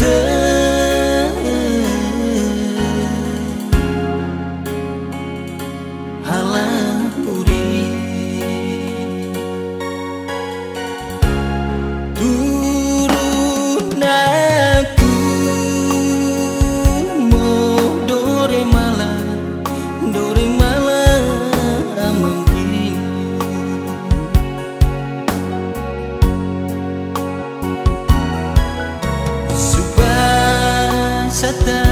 good. set them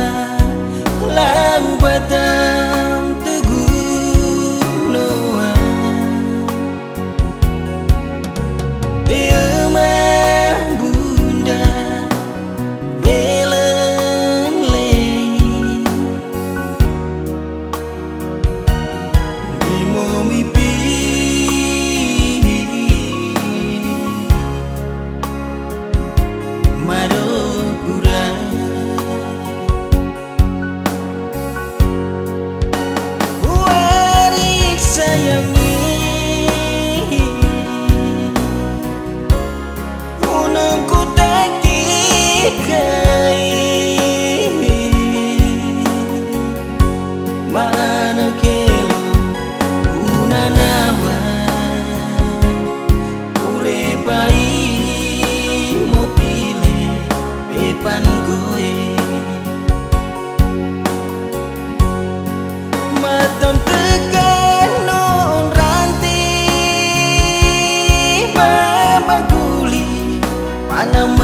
Sana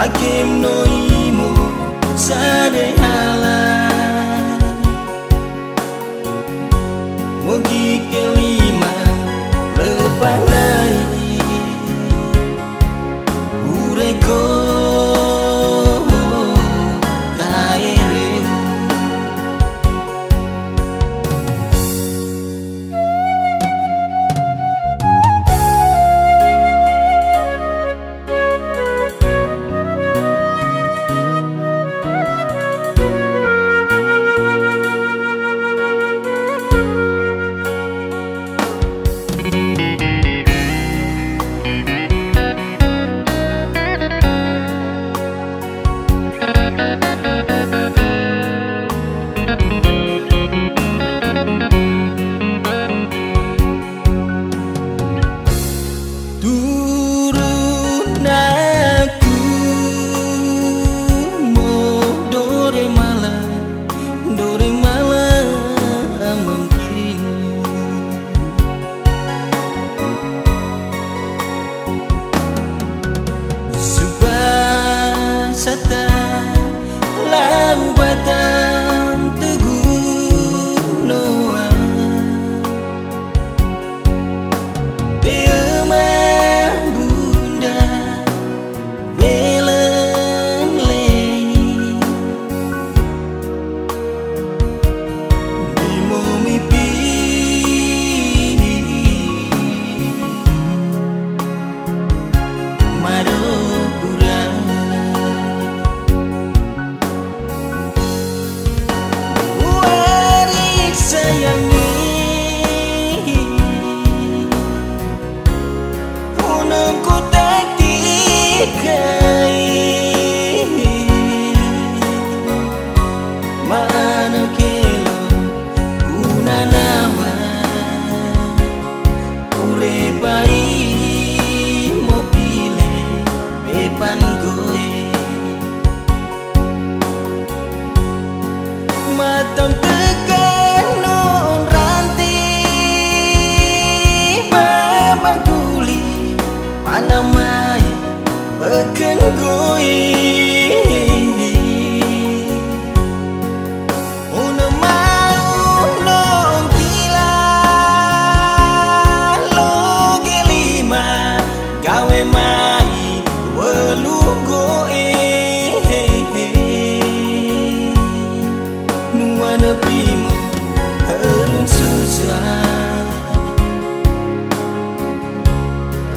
bakim no imu sade ala mugi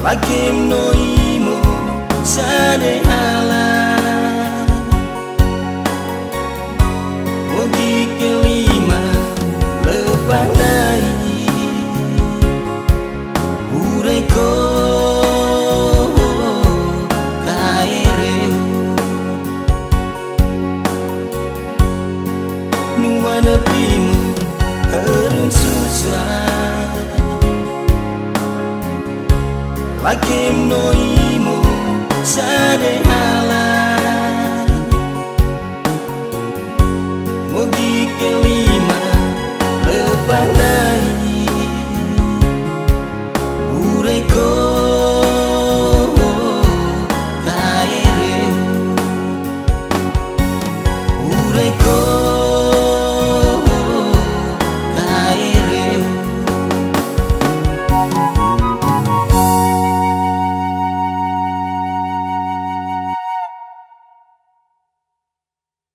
I came no imo, sa. Lakim noimu sade hala